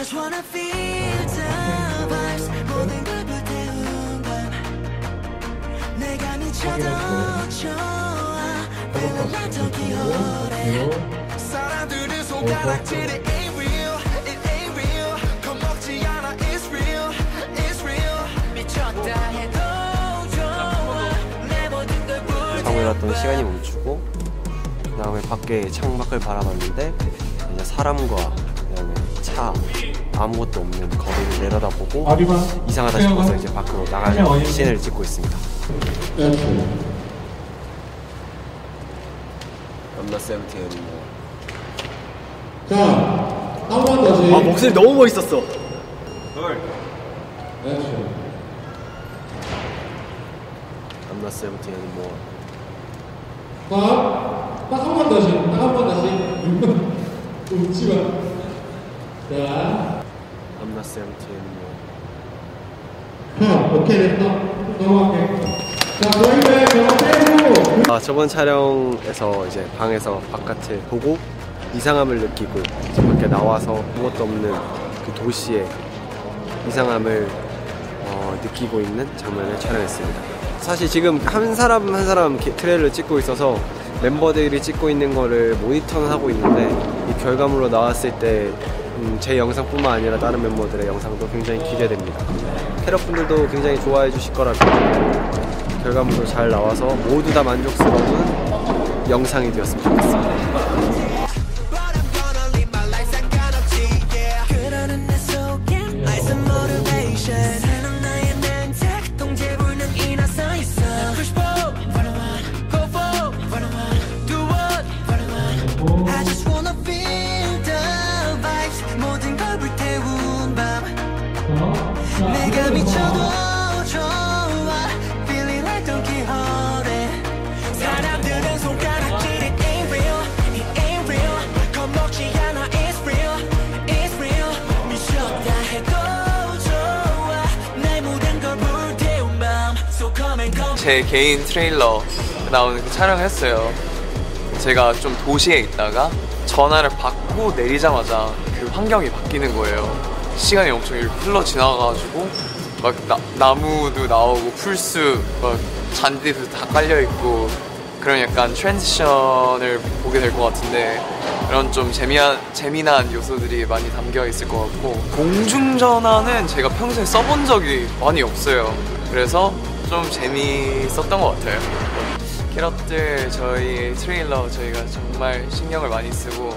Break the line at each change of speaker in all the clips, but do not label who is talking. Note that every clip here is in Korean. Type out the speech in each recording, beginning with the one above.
just wanna feel the vibes. 모든 걸 불태운 밤. 내가 미쳐도 좋아. Feeling like Tokyo
사람들은 손가락질이 ain't real. It ain't real. 겁먹지 않아 It's real. It's real.
미쳤다 해도 좋아. 내 모든 걸 불태운
하고 일었던 시간이 멈추고 그 다음에 밖에 창밖을 바라봤는데 이제 사람과 차 아무것도 없는 거리를 내려다보고 이상하다 싶어서 이제 밖으로 나가는 씬을 찍고 있습니다. I'm not 17 anymore.
자, 한번 다시.
아 목소리 너무 멋있었어.
액션.
I'm not 17 anymore.
자, 딱한 번 다시. 딱 한 번 다시. 웃지 마. 자,
I'm not 17 anymore.
자, 오케이 됐다. 넘어갈게. 자, 저희의 경험 빼고.
아, 저번 촬영에서 이제 방에서 바깥을 보고 이상함을 느끼고 이제 밖에 나와서 아무것도 없는 그 도시의 이상함을 어, 느끼고 있는 장면을 촬영했습니다. 사실 지금 한 사람 한 사람 트레일러를 찍고 있어서 멤버들이 찍고 있는 거를 모니터는 하고 있는데 이 결과물로 나왔을 때 음, 제 영상뿐만 아니라 다른 멤버들의 영상도 굉장히 기대됩니다. 캐럿분들도 굉장히 좋아해 주실 거라 믿고 결과물도 잘 나와서 모두 다 만족스러운 영상이 되었으면 좋겠습니다.
제
개인 트레일러 나오는 그 촬영을 했어요. 제가 좀 도시에 있다가 전화를 받고 내리자마자 그 환경이 바뀌는 거예요. 시간이 엄청 흘러 지나가가지고 막 나, 나무도 나오고 풀숲, 막 잔디도 다 깔려 있고 그런 약간 transition을 보게 될 것 같은데 그런 좀 재미한 재미난 요소들이 많이 담겨 있을 것 같고 공중전화는 제가 평소에 써본 적이 많이 없어요. 그래서 좀 재미있었던 것 같아요. 캐럿들 저희 트레일러 저희가 정말 신경을 많이 쓰고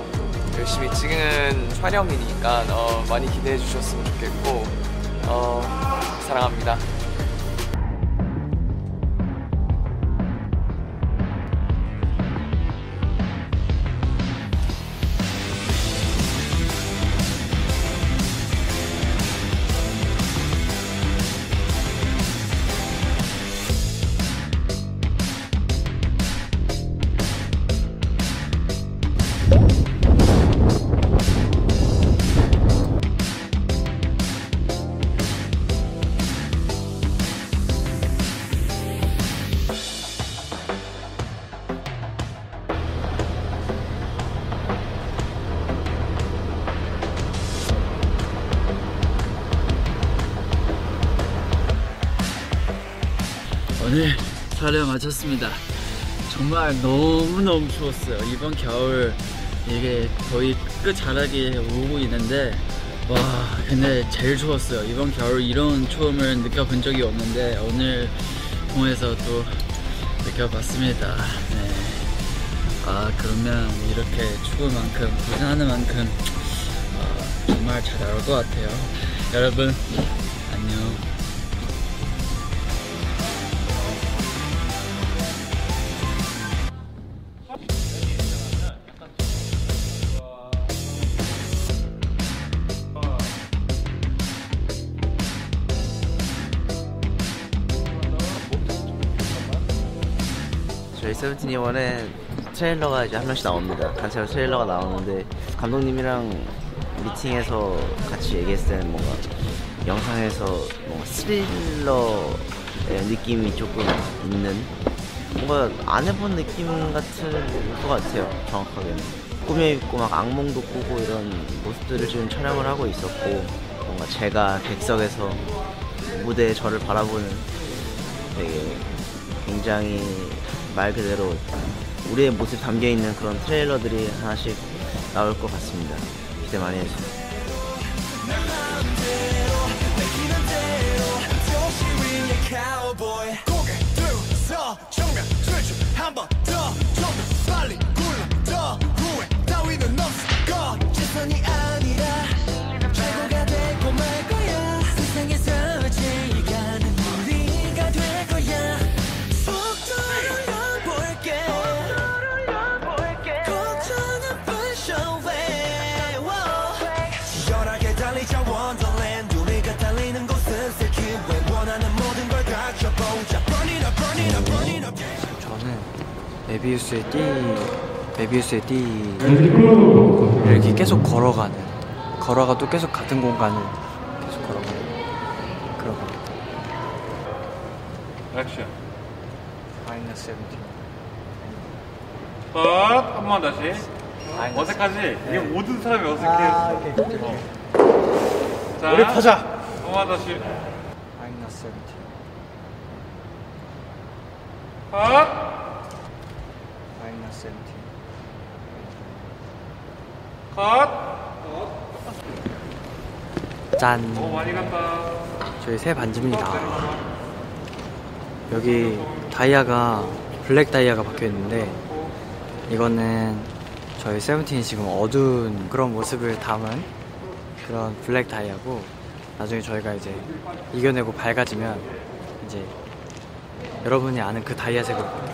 열심히 찍은 촬영이니까 어, 많이 기대해 주셨으면 좋겠고 어, 사랑합니다.
오늘 촬영 마쳤습니다. 정말 너무너무 추웠어요. 이번 겨울 이게 거의 끝 자락에 오고 있는데 와 근데 제일 추웠어요. 이번 겨울 이런 추움을 느껴본 적이 없는데 오늘 통해서 또 느껴봤습니다. 네. 아 그러면 이렇게 추울 만큼 고생하는 만큼 어, 정말 잘 나올 것 같아요. 여러분 안녕.
세븐틴이원에 트레일러가 이제 한 명씩 나옵니다. 단체로 트레일러가 나오는데 감독님이랑 미팅에서 같이 얘기했을 때는 뭔가 영상에서 뭔가 스릴러의 느낌이 조금 있는 뭔가 안 해본 느낌 같은 것 같아요. 정확하게는. 꾸며입고 막 악몽도 꾸고 이런 모습들을 지금 촬영을 하고 있었고 뭔가 제가 객석에서 무대에 저를 바라보는 되게 굉장히 말 그대로 우리의 모습 담겨 있는 그런 트레일러들이 하나씩 나올 것 같습니다. 기대 많이 해주세요.
cowboy 고개 들어
메비우스의 띠, 메비우스의 띠를 이렇게 계속 걸어가는, 걸어가도 계속 같은 공간을 계속 걸어가는 그런 겁니다.
액션.
마이너스 17.
컷! 한번 다시. 어색하지? 이게 모든 사람이 어색해. 어. 자,
우리 파자.
한번 다시.
마이너스 17.
컷!
마이너스 17.
컷!
짠.
오, 많이 갔다.
저희 새 반지입니다. 여기 다이아가 블랙 다이아가 박혀 있는데 이거는 저희 세븐틴이 지금 어두운 그런 모습을 담은 그런 블랙 다이아고 나중에 저희가 이제 이겨내고 밝아지면 이제 여러분이 아는 그 다이아색으로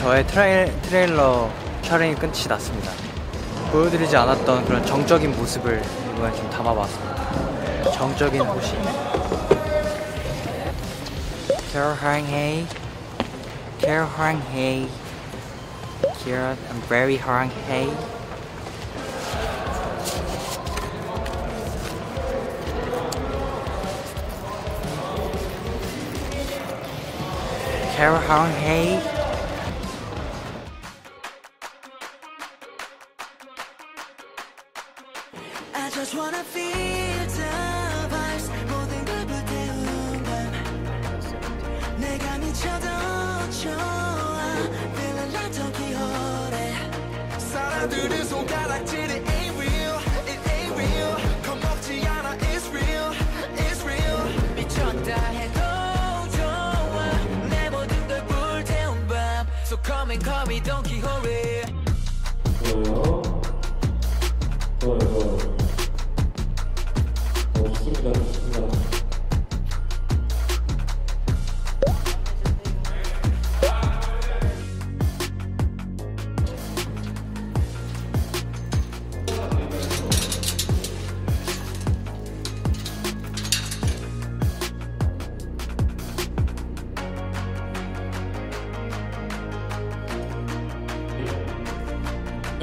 저의 트레일, 트레일러 촬영이 끝이 났습니다. 보여드리지 않았던 그런 정적인 모습을 이번에 좀 담아봤습니다. 정적인 도시. 사랑해. 사랑해. Carat, I'm very 사랑해. 사랑해.
I just wanna feel the vibes 모든 걸 불태운 밤 내가 미쳐도 좋아 Feeling like Tokyo
사람들은 손가락질이 ain't real It ain't real 겁먹지 않아 It's real It's real
미쳤다 해도 좋아 내 모든 걸 불태운 밤 So come and call me Don Quixote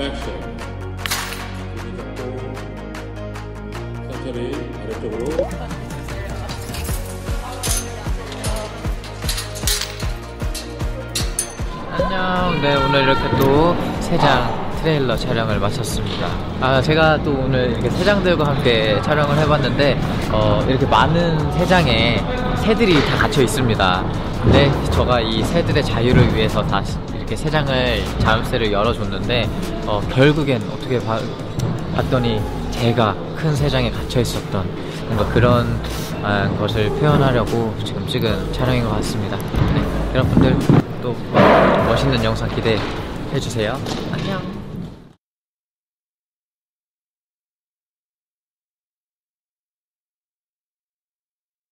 액션. 잡고 천천히 아래쪽으로.
안녕. 네, 오늘 이렇게 또 세장 트레일러 촬영을 마쳤습니다. 아, 제가 또 오늘 이렇게 세 장들과 함께 촬영을 해봤는데, 어, 이렇게 많은 세 장에 새들이 다 갇혀 있습니다. 근데 제가 이 새들의 자유를 위해서 다 이렇게 세 장을 자음새를 열어줬는데, 어, 결국엔 어떻게 봐, 봤더니 제가 큰 세 장에 갇혀 있었던 뭔가 그런 아, 것을 표현하려고 지금 찍은 촬영인 것 같습니다. 네, 여러분들 또 멋있는 영상 기대해 주세요. 안녕.